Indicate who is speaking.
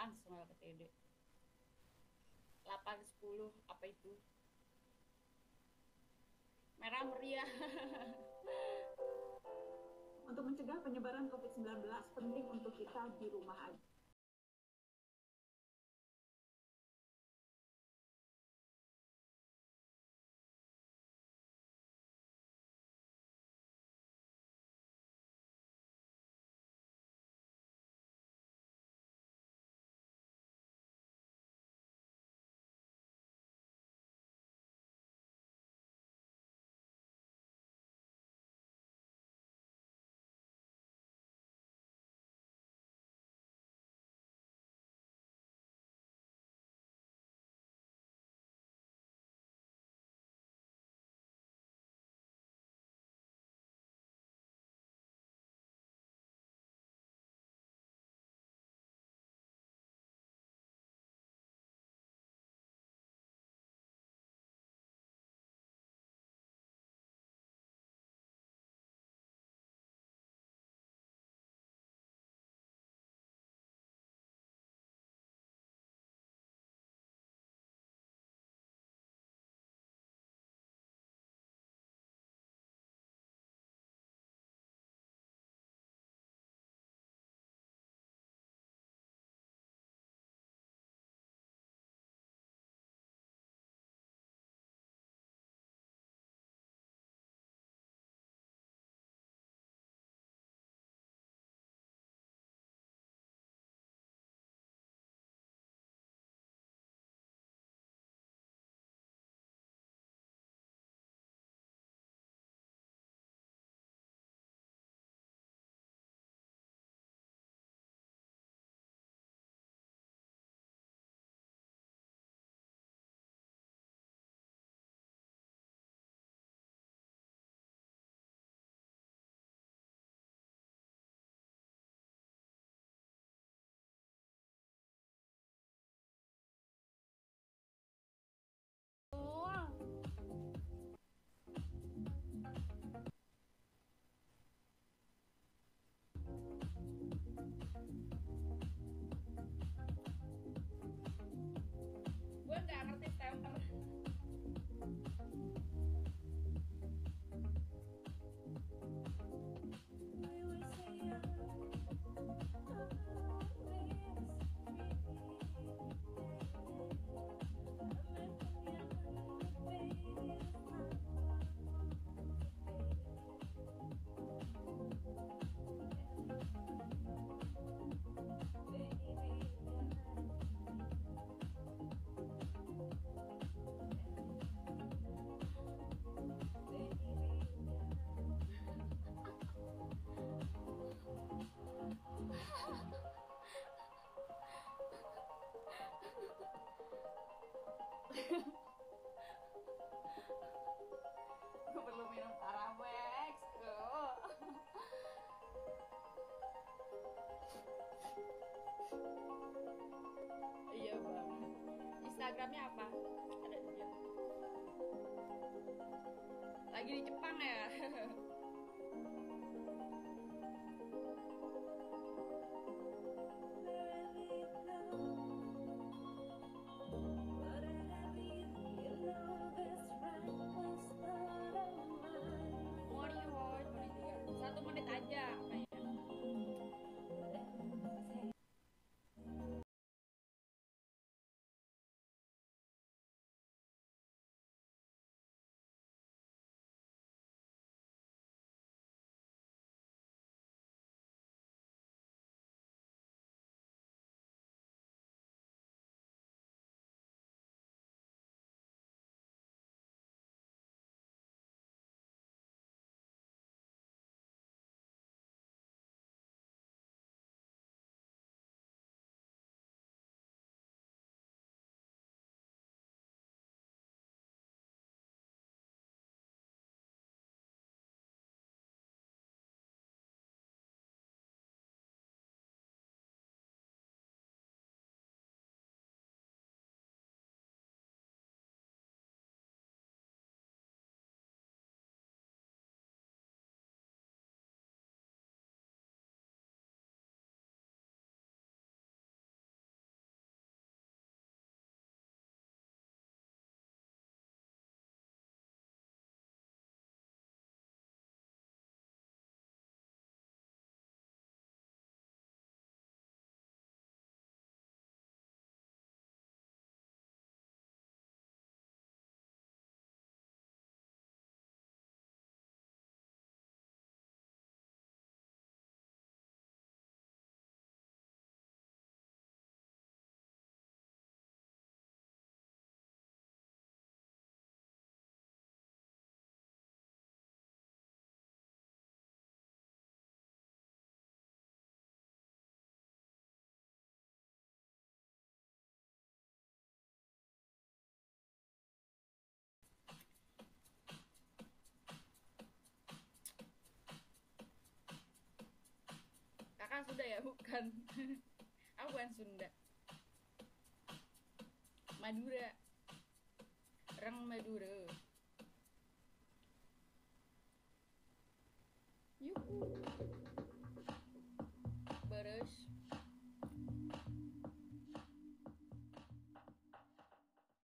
Speaker 1: langsung ke TD 8 10 apa itu? Merah meriah.
Speaker 2: Untuk mencegah penyebaran COVID-19 penting untuk kita di rumah aja.
Speaker 1: Instagramnya apa? Ada lagi di Jepang ya Ah, sudah ya, bukan. Aku bukan Sunda. Madura. Orang Madura.